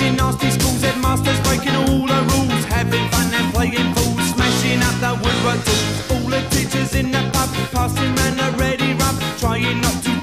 Dancing nasty schools, headmasters breaking all the rules. Having fun and playing fools, smashing up the woodwork tools. All the teachers in the pub, passing round a ready rub, trying not to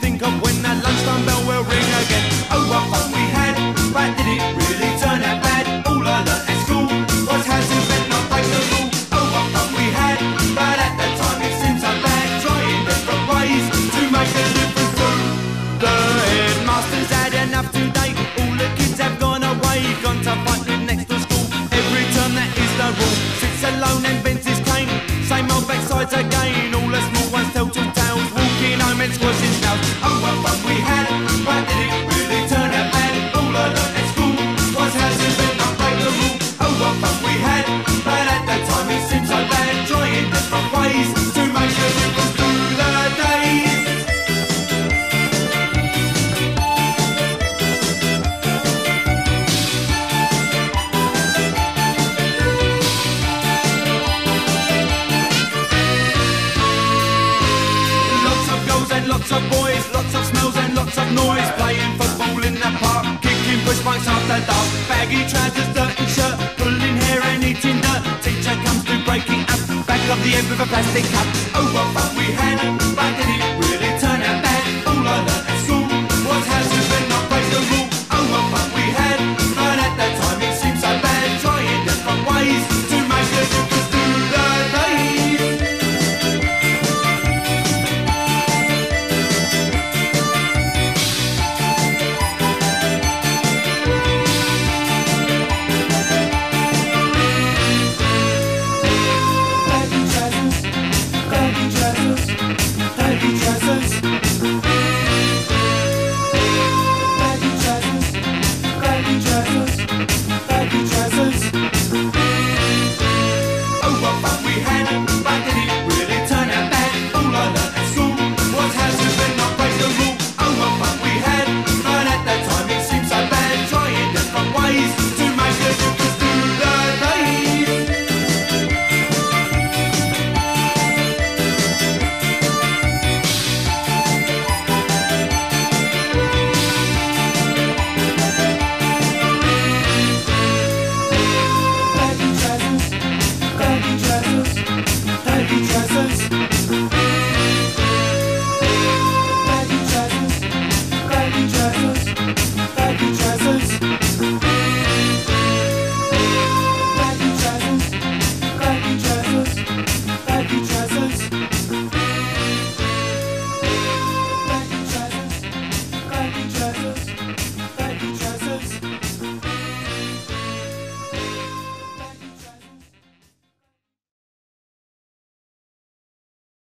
playing football in the park, kicking push bikes after dark, baggy trousers, dirty shirt, pulling hair and eating dirt. Teacher comes to breaking up, back of the end with a plastic cup. Oh, what fun we had back in the